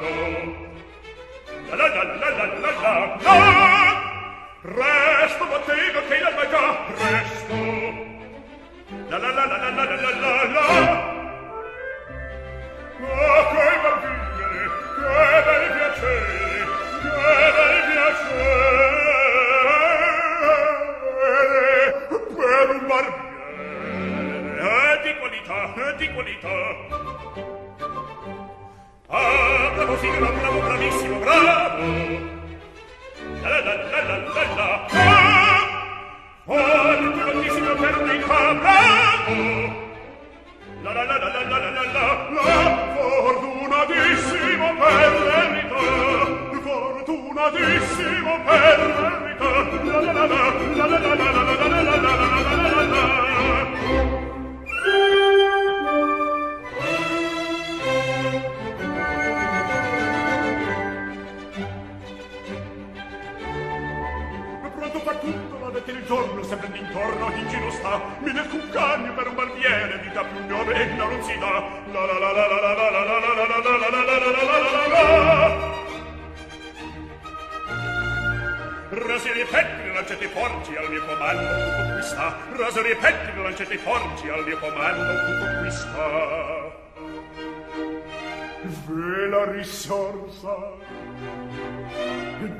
La la la la la la la la Resto bottega che la sbaglia Resto. La la la la la la la la la Oh, che meraviglie, che bel piacere, che bel piacere. Per un barbiere eh, di qualità, eh, di qualità. Ah, bravo figlio, bravo, bravissimo, bravo! da tutto la vette il giorno sempre d'intorno in giro sta mi ne cuccagno per un barbiere vita più novena non si dà la la la la la la la la la la la la la la la la la Raseri pettini lancete forti al mio comando tu conquista Raseri pettini lancete forti al mio comando tu conquista Ve la risorsa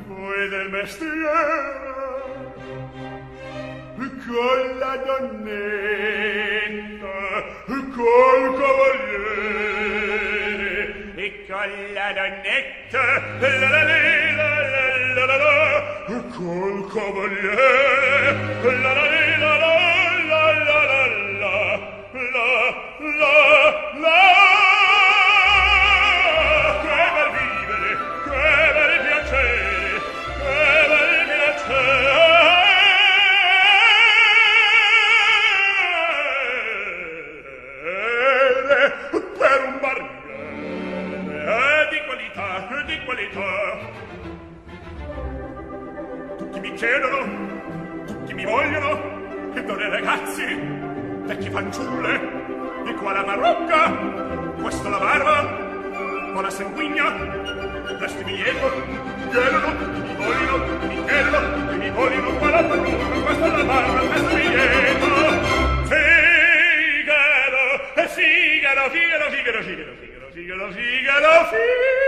Voi del mestiere con la donnetta, col cavaliere, e con la donnetta, la la la la la la la, col cavaliere, la la qualità, eh, di qualità. Tutti mi chiedono, tutti mi vogliono, e donne ragazzi, vecchie fanciulle, di qua la marocca, questa la barba, qua la sanguigna, restimi dietro, chiedono, mi vogliono, mi chiedono, e mi vogliono qua la parrucca, questa la barba, restimi dietro. Eh, figaro, Figaro, Figaro, Figaro, Figaro, Figaro, Figaro, Figaro, Figaro,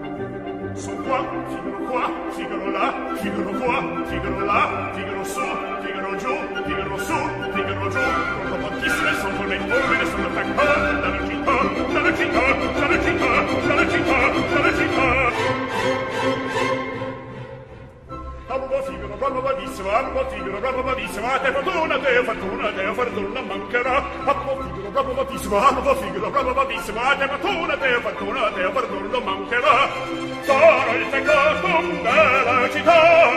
sono qua, figaro qua, figaro là, figaro qua, figaro là, figaro so, bravissima, a ah, te fortuna, te fortuna, a te fortuna mancherà. A po' figura brava bravissima, a ah, po' figura brava bravissima, a te fortuna, te fortuna, a te fortuna mancherà. Sarò il tecato della città,